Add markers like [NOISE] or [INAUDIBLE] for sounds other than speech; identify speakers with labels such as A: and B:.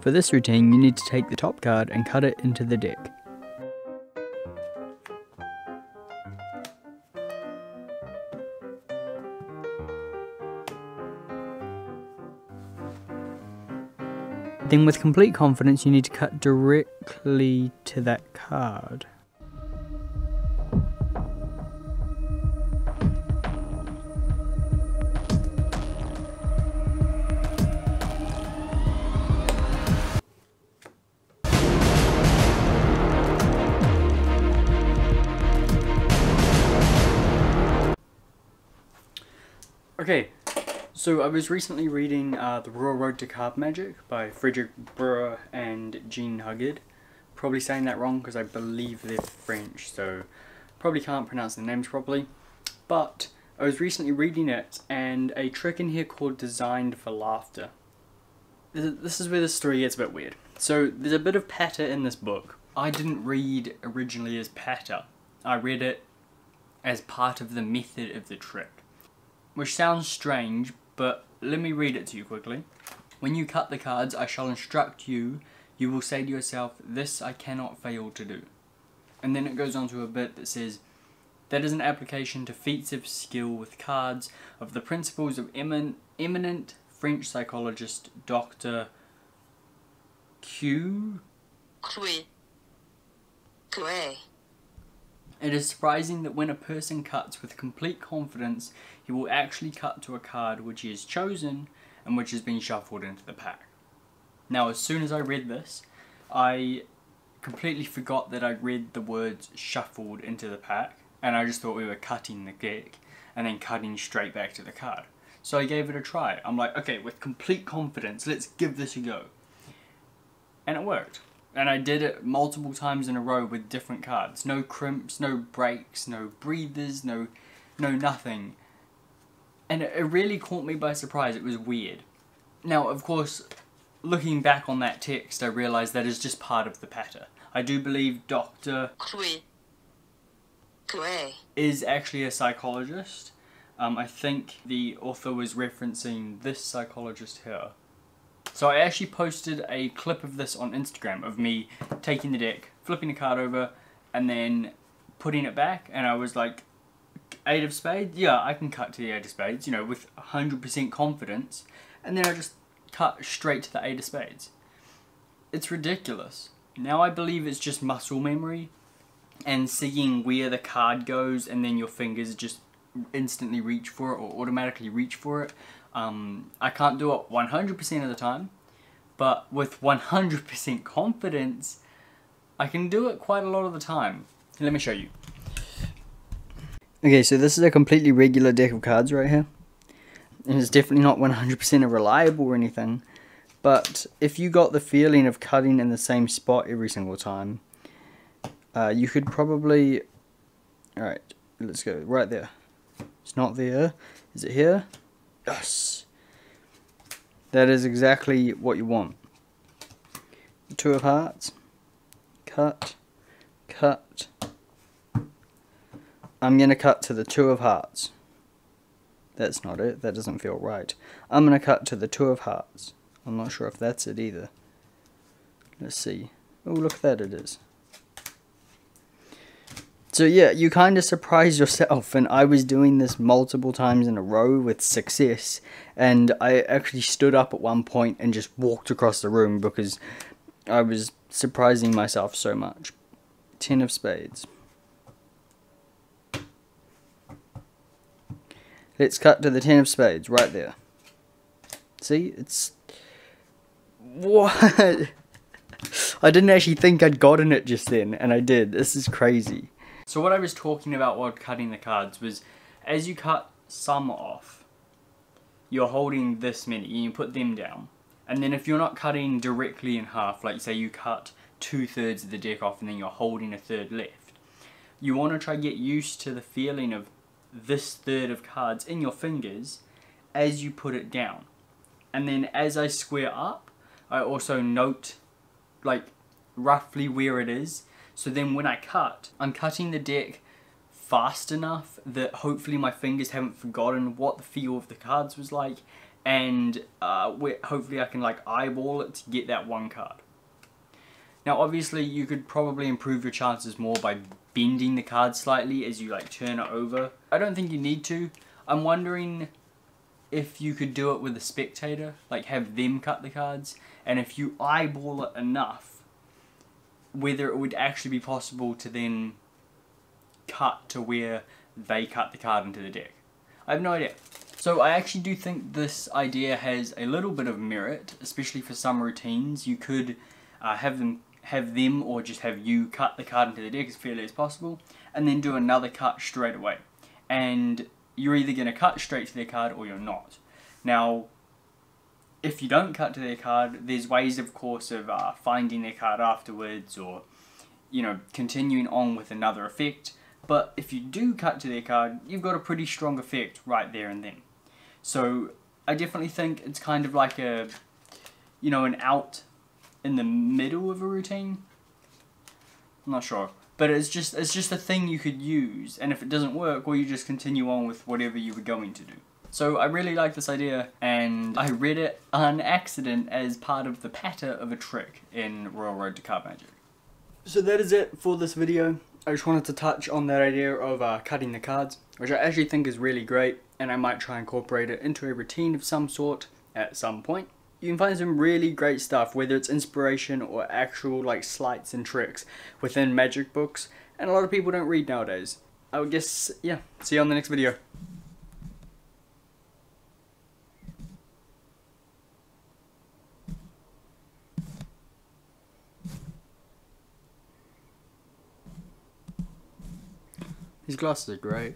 A: For this routine, you need to take the top card and cut it into the deck. Then with complete confidence you need to cut directly to that card. Okay, so I was recently reading uh, The Royal Road to Card Magic by Frederick Braue and Jean Hugard. Probably saying that wrong because I believe they're French, so probably can't pronounce the names properly. But I was recently reading it and a trick in here called Designed for Laughter. This is where the story gets a bit weird. So there's a bit of patter in this book. I didn't read originally as patter. I read it as part of the method of the trick which sounds strange, but let me read it to you quickly. When you cut the cards, I shall instruct you. You will say to yourself, this I cannot fail to do. And then it goes on to a bit that says, that is an application to feats of skill with cards of the principles of emin eminent French psychologist Dr. Q.
B: Coué. Coué.
A: It is surprising that when a person cuts with complete confidence, he will actually cut to a card which he has chosen and which has been shuffled into the pack. Now, as soon as I read this, I completely forgot that I read the words shuffled into the pack, and I just thought we were cutting the deck and then cutting straight back to the card. So I gave it a try. I'm like, okay, with complete confidence, let's give this a go. And it worked. And I did it multiple times in a row with different cards. No crimps, no breaks, no breathers, no, no nothing. And it, really caught me by surprise. It was weird. Now, of course, looking back on that text, I realised that is just part of the patter. I do believe Dr.
B: Coué.
A: is actually a psychologist. Um, I think the author was referencing this psychologist here. So I actually posted a clip of this on Instagram of me taking the deck, flipping the card over, and then putting it back, and I was like, eight of spades? Yeah, I can cut to the eight of spades, you know, with 100% confidence, and then I just cut straight to the eight of spades. It's ridiculous. Now I believe it's just muscle memory, and seeing where the card goes, and then your fingers just instantly reach for it, or automatically reach for it, um, I can't do it 100% of the time, but with 100% confidence, I can do it quite a lot of the time. Let me show you. Okay, so this is a completely regular deck of cards right here. And it's definitely not 100% reliable or anything. But if you got the feeling of cutting in the same spot every single time, uh, you could probably... Alright, let's go right there. It's not there. Is it here? Yes. That is exactly what you want. Two of hearts. Cut. Cut. I'm going to cut to the two of hearts. That's not it. That doesn't feel right. I'm going to cut to the two of hearts. I'm not sure if that's it either. Let's see. Oh, look at that it is. So yeah, you kind of surprise yourself, and I was doing this multiple times in a row with success, and I actually stood up at one point and just walked across the room because I was surprising myself so much. Ten of spades. Let's cut to the ten of spades, right there. See, it's... What? [LAUGHS] I didn't actually think I'd gotten it just then, and I did. This is crazy. So what I was talking about while cutting the cards was, as you cut some off, you're holding this many, and you put them down. And then if you're not cutting directly in half, like say you cut two thirds of the deck off and then you're holding a third left, you want to try get used to the feeling of this third of cards in your fingers as you put it down. And then as I square up, I also note like roughly where it is so then when I cut, I'm cutting the deck fast enough that hopefully my fingers haven't forgotten what the feel of the cards was like and uh, hopefully I can like eyeball it to get that one card. Now obviously you could probably improve your chances more by bending the card slightly as you like turn it over. I don't think you need to. I'm wondering if you could do it with a spectator, like have them cut the cards, and if you eyeball it enough, whether it would actually be possible to then cut to where they cut the card into the deck. I have no idea. So I actually do think this idea has a little bit of merit, especially for some routines. You could uh, have them have them or just have you cut the card into the deck as fairly as possible and then do another cut straight away. And you're either going to cut straight to their card or you're not. Now, if you don't cut to their card, there's ways, of course, of uh, finding their card afterwards or, you know, continuing on with another effect. But if you do cut to their card, you've got a pretty strong effect right there and then. So I definitely think it's kind of like a, you know, an out in the middle of a routine. I'm not sure. But it's just it's just a thing you could use, and if it doesn't work, well, you just continue on with whatever you were going to do. So I really like this idea, and I read it on accident as part of the patter of a trick in Royal Road to Card Magic. So that is it for this video. I just wanted to touch on that idea of uh, cutting the cards, which I actually think is really great, and I might try and incorporate it into a routine of some sort at some point you can find some really great stuff, whether it's inspiration or actual like sleights and tricks within magic books, and a lot of people don't read nowadays. I would guess, yeah, see you on the next video. These glasses are great.